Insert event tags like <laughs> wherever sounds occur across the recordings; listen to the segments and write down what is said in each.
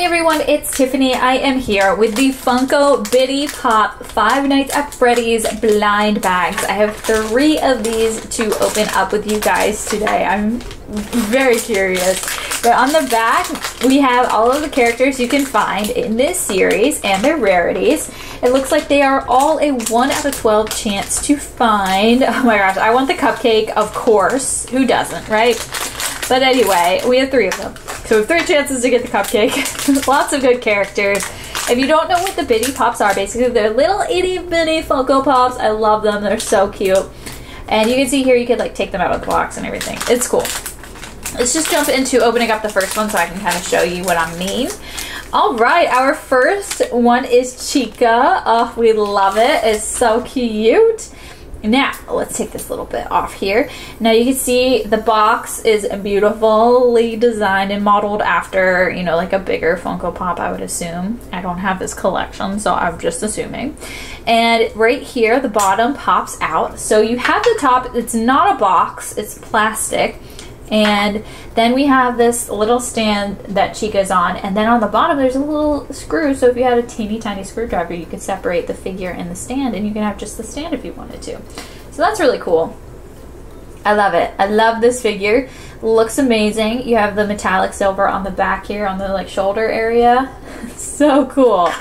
Hey everyone, it's Tiffany. I am here with the Funko Bitty Pop Five Nights at Freddy's blind bags. I have three of these to open up with you guys today. I'm very curious. But on the back, we have all of the characters you can find in this series and their rarities. It looks like they are all a 1 out of 12 chance to find. Oh my gosh, I want the cupcake, of course. Who doesn't, right? But anyway, we have three of them. So we have three chances to get the cupcake. <laughs> Lots of good characters. If you don't know what the Bitty Pops are, basically they're little itty bitty Funko Pops. I love them. They're so cute. And you can see here you could like take them out of the box and everything. It's cool. Let's just jump into opening up the first one so I can kind of show you what I mean. All right, our first one is Chica. Oh, we love it. It's so cute. Now, let's take this little bit off here. Now you can see the box is beautifully designed and modeled after, you know, like a bigger Funko Pop, I would assume. I don't have this collection, so I'm just assuming. And right here, the bottom pops out. So you have the top, it's not a box, it's plastic. And then we have this little stand that Chica's on. And then on the bottom, there's a little screw. So if you had a teeny tiny screwdriver, you could separate the figure and the stand. And you can have just the stand if you wanted to. So that's really cool. I love it. I love this figure. Looks amazing. You have the metallic silver on the back here on the like shoulder area. <laughs> so cool.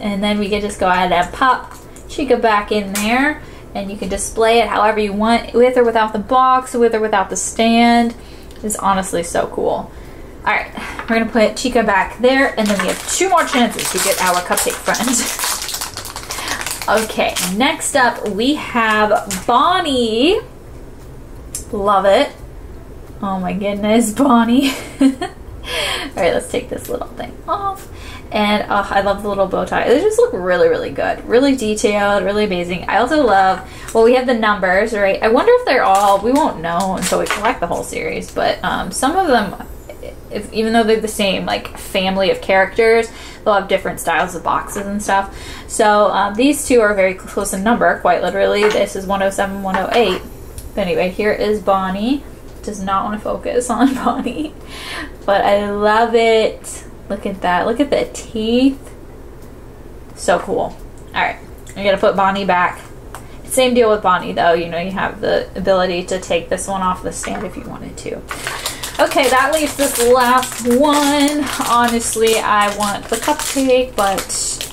And then we can just go ahead and pop Chica back in there and you can display it however you want with or without the box, with or without the stand. It's honestly so cool. All right, we're gonna put Chica back there and then we have two more chances to get our cupcake friend. <laughs> okay, next up we have Bonnie. Love it. Oh my goodness, Bonnie. <laughs> All right, let's take this little thing off. And I love the little bow tie. They just look really, really good. Really detailed, really amazing. I also love, well, we have the numbers, right? I wonder if they're all, we won't know until we collect the whole series, but um, some of them, if, even though they're the same, like, family of characters, they'll have different styles of boxes and stuff. So um, these two are very close in number, quite literally. This is 107, 108. But anyway, here is Bonnie. Does not want to focus on <laughs> Bonnie. But I love it. Look at that. Look at the teeth. So cool. Alright. I'm going to put Bonnie back. Same deal with Bonnie, though. You know, you have the ability to take this one off the stand if you wanted to. Okay, that leaves this last one. Honestly, I want the cupcake, but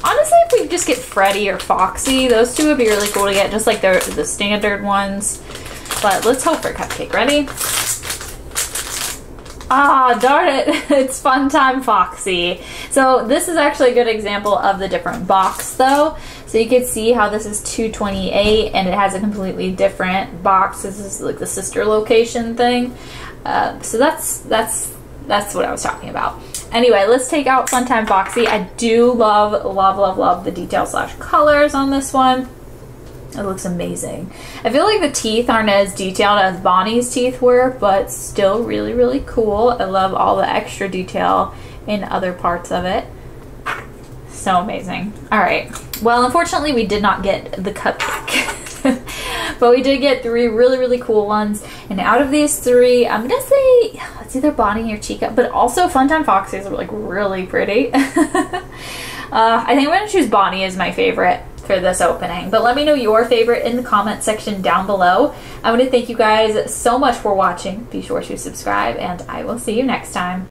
honestly, if we just get Freddy or Foxy, those two would be really cool to get, just like the, the standard ones. But let's hope for cupcake. Ready? Ah, darn it. <laughs> it's Funtime Foxy. So this is actually a good example of the different box though. So you can see how this is 228 and it has a completely different box. This is like the sister location thing. Uh, so that's, that's, that's what I was talking about. Anyway, let's take out Funtime Foxy. I do love, love, love, love the detail slash colors on this one. It looks amazing. I feel like the teeth aren't as detailed as Bonnie's teeth were, but still really, really cool. I love all the extra detail in other parts of it. So amazing. All right. Well, unfortunately, we did not get the cupcake. <laughs> but we did get three really, really cool ones. And out of these three, I'm going to say it's either Bonnie or Chica, but also Funtime Foxes are like really pretty. <laughs> uh, I think I'm going to choose Bonnie as my favorite for this opening. But let me know your favorite in the comment section down below. I want to thank you guys so much for watching. Be sure to subscribe and I will see you next time.